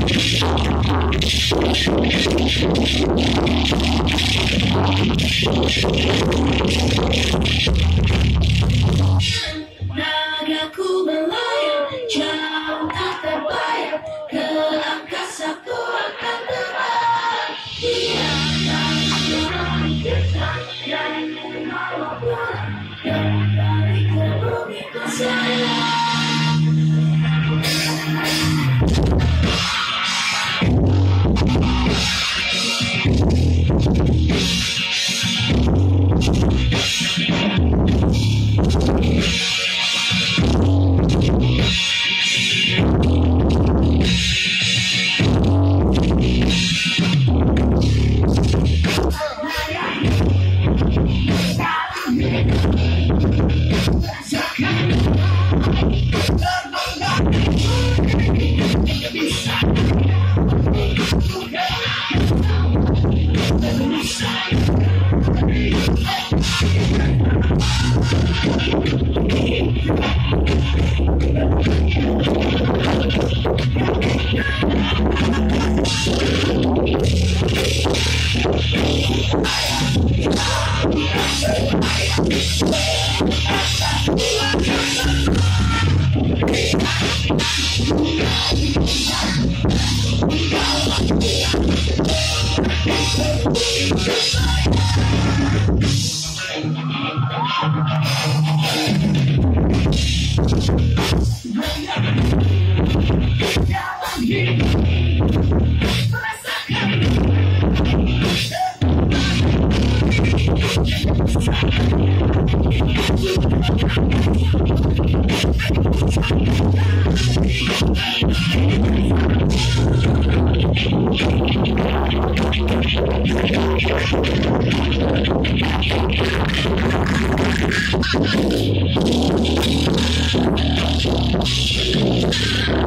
Nagaku melayang jauh tak terbayang Ke angkasa ku akan terbang Biarkan seorang kita yang membawa pulang Kembali ke bumi ku sayang you.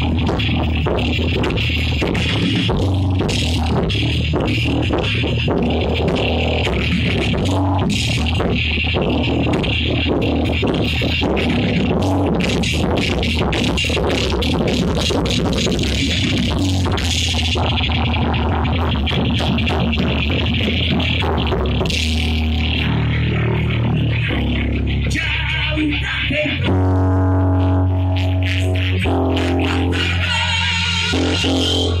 Ku Yeah.